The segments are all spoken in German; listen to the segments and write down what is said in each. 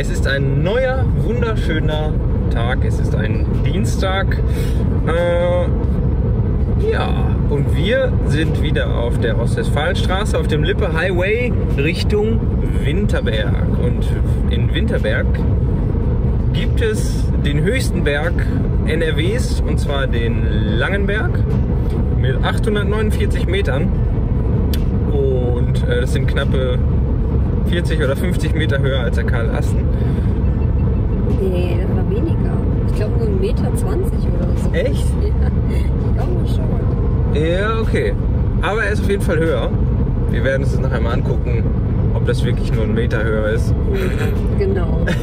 Es ist ein neuer, wunderschöner Tag. Es ist ein Dienstag. Äh, ja, und wir sind wieder auf der Ostwestfalenstraße, auf dem Lippe Highway Richtung Winterberg. Und in Winterberg gibt es den höchsten Berg NRWs, und zwar den Langenberg mit 849 Metern. Und äh, das sind knappe 40 oder 50 Meter höher als der Karl Asten. Nee, das war weniger. Ich glaube nur 1,20 Meter 20 oder so. Echt? Ja, ich glaube schon. Ja, okay. Aber er ist auf jeden Fall höher. Wir werden uns das nachher mal angucken, ob das wirklich nur ein Meter höher ist. Genau.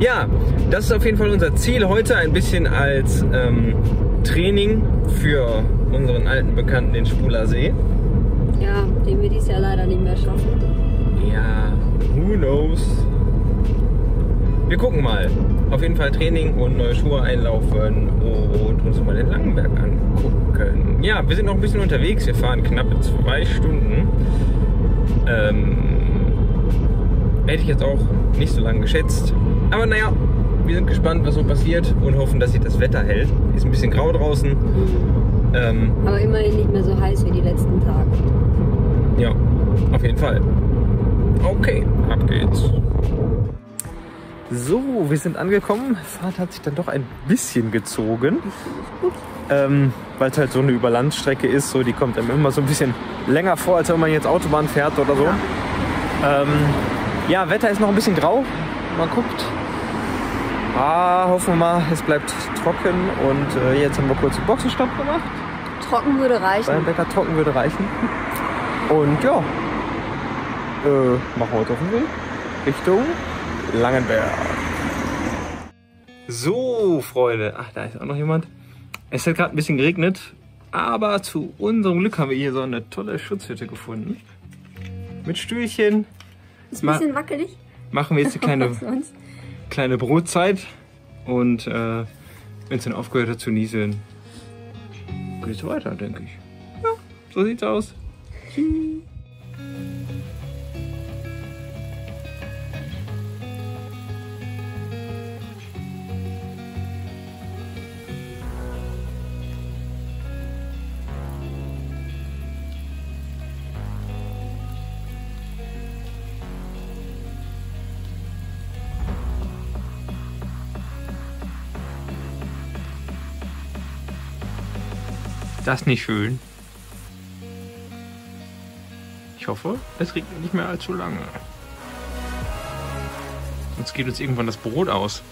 Ja, das ist auf jeden Fall unser Ziel heute, ein bisschen als ähm, Training für unseren alten Bekannten, den Spuler See. Ja, den wir dieses Jahr leider nicht mehr schaffen. Ja, who knows? Wir gucken mal. Auf jeden Fall Training und neue Schuhe einlaufen und uns mal den Langenberg angucken. Ja, wir sind noch ein bisschen unterwegs. Wir fahren knappe zwei Stunden. Ähm, hätte ich jetzt auch nicht so lange geschätzt. Aber naja, wir sind gespannt, was so passiert und hoffen, dass sich das Wetter hält. Ist ein bisschen grau draußen. Ähm, Aber immerhin nicht mehr so heiß wie die letzten Tage. Ja, auf jeden Fall. Okay, ab geht's. So, wir sind angekommen. Fahrt hat sich dann doch ein bisschen gezogen. Ähm, Weil es halt so eine Überlandstrecke ist, so, die kommt einem immer so ein bisschen länger vor, als wenn man jetzt Autobahn fährt oder so. Ja, ähm, ja Wetter ist noch ein bisschen grau. Man guckt. Ah, hoffen wir mal, es bleibt trocken. Und äh, jetzt haben wir kurz einen Boxenstopp gemacht. Trocken würde reichen. Beim Bäcker trocken würde reichen. Und ja, äh, machen wir uns auf den Weg Richtung Langenberg. So, Freunde. Ach, da ist auch noch jemand. Es hat gerade ein bisschen geregnet, aber zu unserem Glück haben wir hier so eine tolle Schutzhütte gefunden. Mit Stühlchen. Ist ein bisschen wackelig. Machen wir jetzt eine kleine? Kleine Brotzeit. Und äh, wenn es dann aufgehört hat zu nieseln, geht es weiter, denke ich. Ja, so sieht's aus. Das nicht schön. Ich hoffe, es regnet nicht mehr allzu lange. Sonst geht uns irgendwann das Brot aus.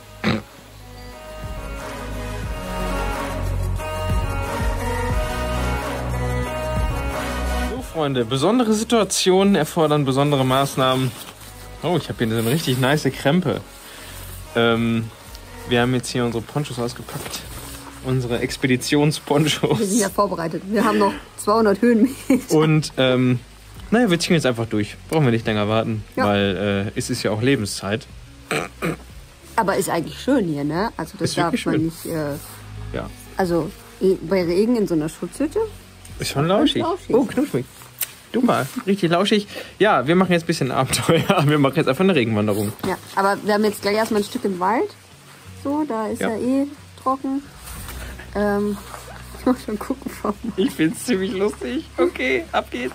So, Freunde, besondere Situationen erfordern besondere Maßnahmen. Oh, ich habe hier eine richtig nice Krempe. Ähm, wir haben jetzt hier unsere Ponchos ausgepackt. Unsere Expeditionsponchos. Wir sind ja vorbereitet. Wir haben noch 200 Höhenmeter. Und ähm, naja, wir ziehen jetzt einfach durch. Brauchen wir nicht länger warten, Ja. weil äh, es ist ja auch Lebenszeit. Aber ist eigentlich schön hier, ne? Also das Ist darf man schön. nicht. Äh, Ja. also eh, bei Regen in so einer Schutzhütte. Ist schon lauschig. lauschig. Oh, knusprig. Du mal, richtig lauschig. Ja, wir machen jetzt ein bisschen Abenteuer. Wir machen jetzt einfach eine Regenwanderung. Ja, aber wir haben jetzt gleich erstmal ein Stück im Wald. So, da ist Ja. ja, eh trocken. Ähm, ich muss schon gucken vom. Ich find's ziemlich lustig. Okay, ab geht's.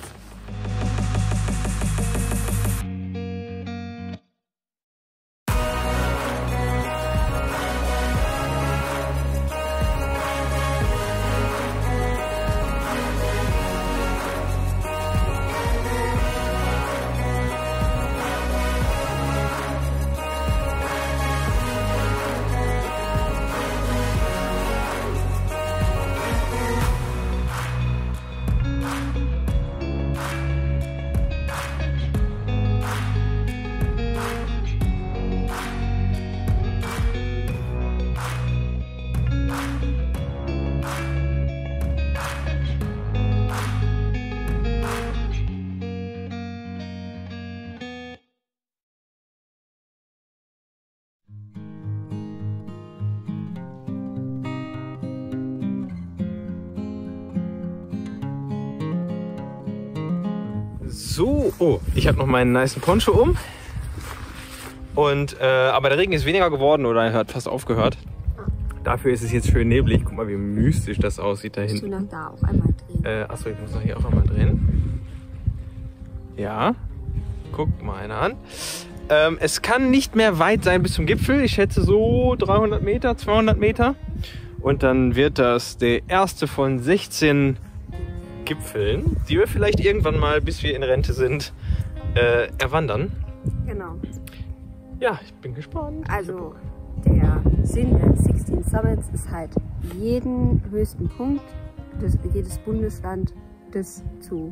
So, oh, ich habe noch meinen nicen Poncho um. Und, äh, aber der Regen ist weniger geworden oder er hat fast aufgehört. Dafür ist es jetzt schön neblig. Guck mal, wie mystisch das aussieht da Musst du hinten. nach da auch einmal drehen. Äh, achso, ich muss noch hier auch einmal drehen. Ja. Guckt mal einer an. Ähm, es kann nicht mehr weit sein bis zum Gipfel. Ich schätze so 300 Meter, 200 Meter. Und dann wird das der erste von 16 Gipfeln, die wir vielleicht irgendwann mal, bis wir in Rente sind, äh, erwandern. Genau. Ja, ich bin gespannt. Also der Sinn der 16 Summits ist halt jeden höchsten Punkt, des, jedes Bundesland das zu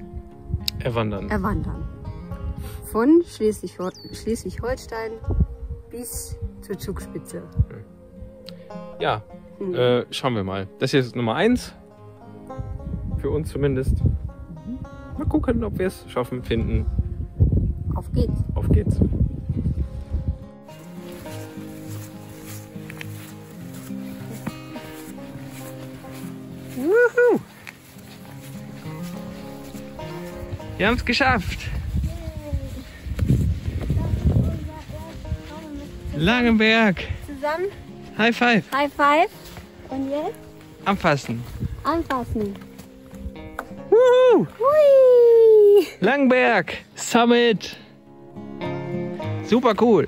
Erwandern. erwandern. Von Schleswig- Schleswig-Holstein bis zur Zugspitze. Ja, Mhm. äh, schauen wir mal. Das hier ist Nummer 1. Für uns zumindest. Mal gucken, ob wir es schaffen, finden. Auf geht's. Auf geht's. Wuhu! Wir haben es geschafft. Langenberg. Zusammen, High five. High Five. Und jetzt Anfassen. anfassen. Wuhu! Hui! Langberg Summit. Super cool.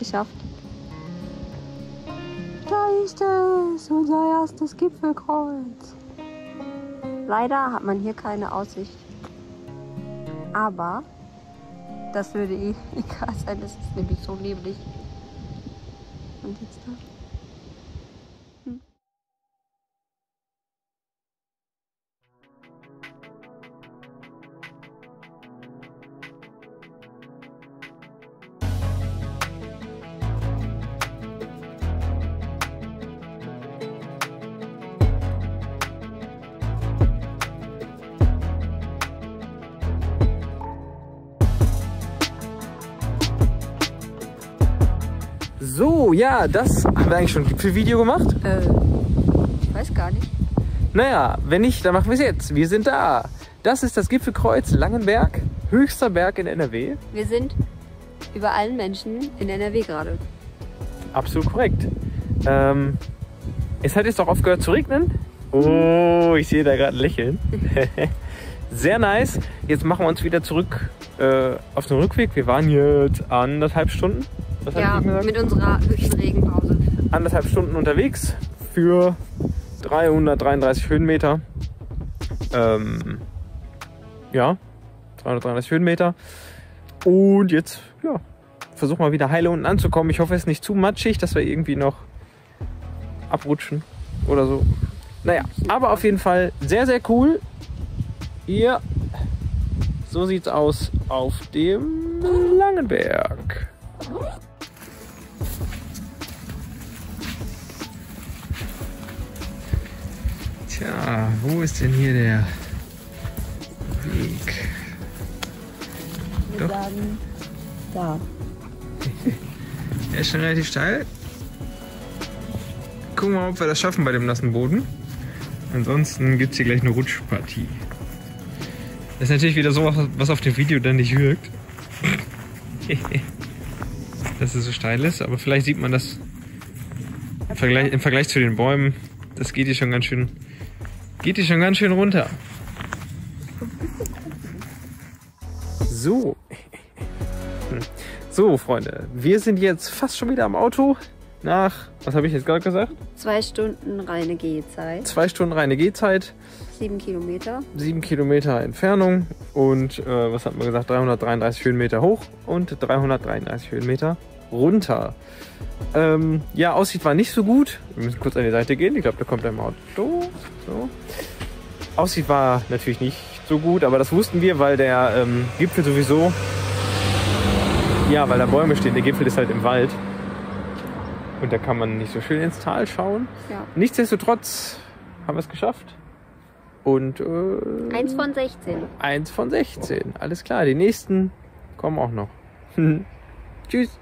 Geschafft. Da ist es, unser erstes Gipfelkreuz. Leider hat man hier keine Aussicht. Aber das würde eh egal sein, es ist nämlich so neblig. Und jetzt da. So, ja, das haben wir eigentlich schon ein Gipfelvideo gemacht. Äh, ich weiß gar nicht. Naja, wenn nicht, dann machen wir es jetzt. Wir sind da. Das ist das Gipfelkreuz Langenberg, höchster Berg in NRW. Wir sind über allen Menschen in NRW gerade. Absolut korrekt. Ähm, es hat jetzt auch aufgehört zu regnen. Oh, ich sehe da gerade ein Lächeln. Sehr nice. Jetzt machen wir uns wieder zurück äh, auf den Rückweg. Wir waren jetzt anderthalb Stunden. Was Ja, mit unserer höchsten Regenpause. anderthalb Stunden unterwegs für 333 Höhenmeter. Ähm, ja, 333 Höhenmeter. Und jetzt, ja, versuchen wir wieder heile unten anzukommen. Ich hoffe, es ist nicht zu matschig, dass wir irgendwie noch abrutschen oder so. Naja, aber auf jeden Fall sehr, sehr cool. Hier, so sieht's aus auf dem Langenberg. Tja, wo ist denn hier der Weg? Wir Doch. sagen, da. Er ist schon relativ steil. Gucken wir mal, ob wir das schaffen bei dem nassen Boden. Ansonsten gibt es hier gleich eine Rutschpartie. Das ist natürlich wieder so, was auf dem Video dann nicht wirkt. Dass es so steil ist, aber vielleicht sieht man das im Vergleich, im Vergleich zu den Bäumen. Das geht hier schon ganz schön, geht hier schon ganz schön runter. So. So, Freunde, wir sind jetzt fast schon wieder am Auto. Nach, was habe ich jetzt gerade gesagt? Zwei Stunden reine Gehzeit. Zwei Stunden reine Gehzeit, Sieben Kilometer. sieben Kilometer Entfernung und äh, was hat man gesagt? 333 Höhenmeter hoch und 333 Höhenmeter runter. Ähm, ja, Aussicht war nicht so gut. Wir müssen kurz an die Seite gehen. Ich glaube, da kommt ein Auto. So. Aussicht war natürlich nicht so gut, aber das wussten wir, weil der ähm, Gipfel sowieso, ja, weil da Bäume stehen. Der Gipfel ist halt im Wald. Und da kann man nicht so schön ins Tal schauen. Ja. Nichtsdestotrotz haben wir es geschafft. Und äh, Eins von 16. eins von 16. Alles klar, die nächsten kommen auch noch. Tschüss.